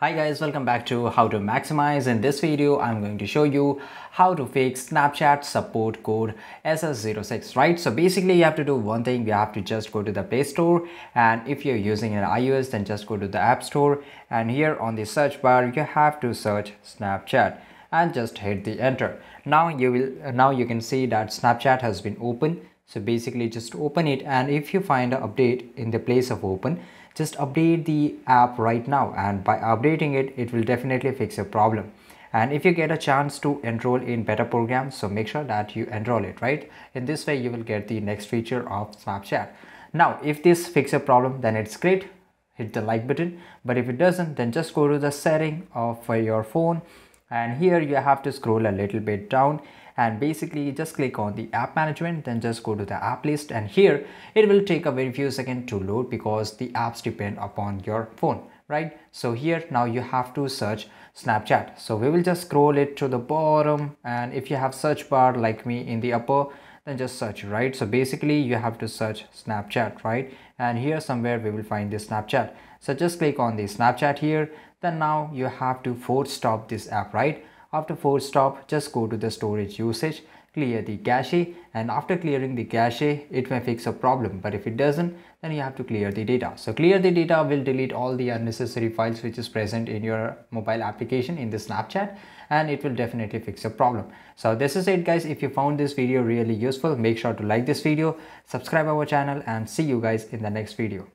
Hi guys, welcome back to How to Maximize. In this video, I'm going to show you how to fix Snapchat support code SS06, right? So basically you have to do one thing. You have to just go to the Play Store and if you're using an iOS, then just go to the App Store and here on the search bar, you have to search Snapchat and just hit the enter. Now you will, now you can see that Snapchat has been opened. So basically just open it and if you find an update in the place of open, just update the app right now and by updating it it will definitely fix your problem. And if you get a chance to enroll in beta programs so make sure that you enroll it right? In this way you will get the next feature of snapchat. Now if this fix a problem then it's great. Hit the like button. But if it doesn't then just go to the setting of your phone and here you have to scroll a little bit down and basically just click on the app management then just go to the app list. And here it will take a very few seconds to load because the apps depend upon your phone right? So here now you have to search snapchat. So we will just scroll it to the bottom. And if you have search bar like me in the upper then just search right? So basically you have to search snapchat right? And here somewhere we will find this snapchat. So just click on the snapchat here. Then now you have to force stop this app right after force stop, just go to the storage usage, clear the cache and after clearing the cache, it may fix a problem. But if it doesn't, then you have to clear the data. So clear the data will delete all the unnecessary files which is present in your mobile application in the Snapchat and it will definitely fix your problem. So this is it guys. If you found this video really useful, make sure to like this video, subscribe our channel and see you guys in the next video.